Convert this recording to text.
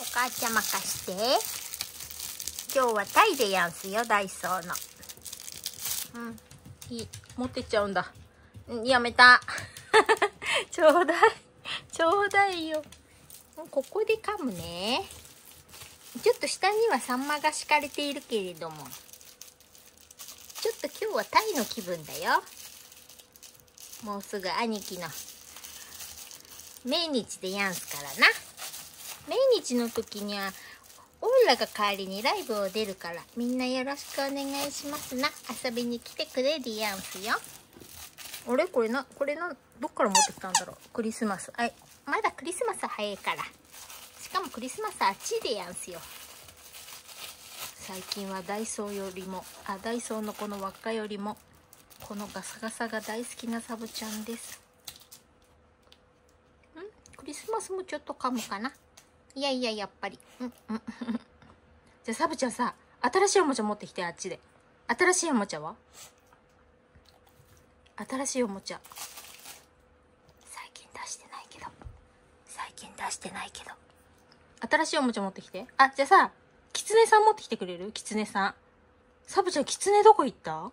お母ちゃま貸して。今日はタイでやんすよダイソーの。うん。いい。持ってっちゃうんだ。んやめた。ちょうだい。ちょうだいよ。ここで噛むね。ちょっと下にはサンマが敷かれているけれども。ちょっと今日はタイの気分だよ。もうすぐ兄貴の命日でやんすからな命日の時にはオーラが代わりにライブを出るからみんなよろしくお願いしますな。遊びに来てくれるやんすよ。あれ？これなこれなどっから持ってきたんだろう？クリスマス。あまだクリスマス早いから。しかもクリスマスあっちでやんすよ。最近はダイソーよりもあダイソーのこの輪っかよりもこのガサガサが大好きなサブちゃんです。ん？クリスマスもちょっと噛むかな？いやいややっぱり。うんうん。じゃあサブちゃんさ新しいおもちゃ持ってきてあっちで。新しいおもちゃは？新しいおもちゃ。最近出してないけど。最近出してないけど。新しいおもちゃ持ってきて。あじゃあさキツネさん持ってきてくれる？キツネさん。サブちゃんキツネどこ行った？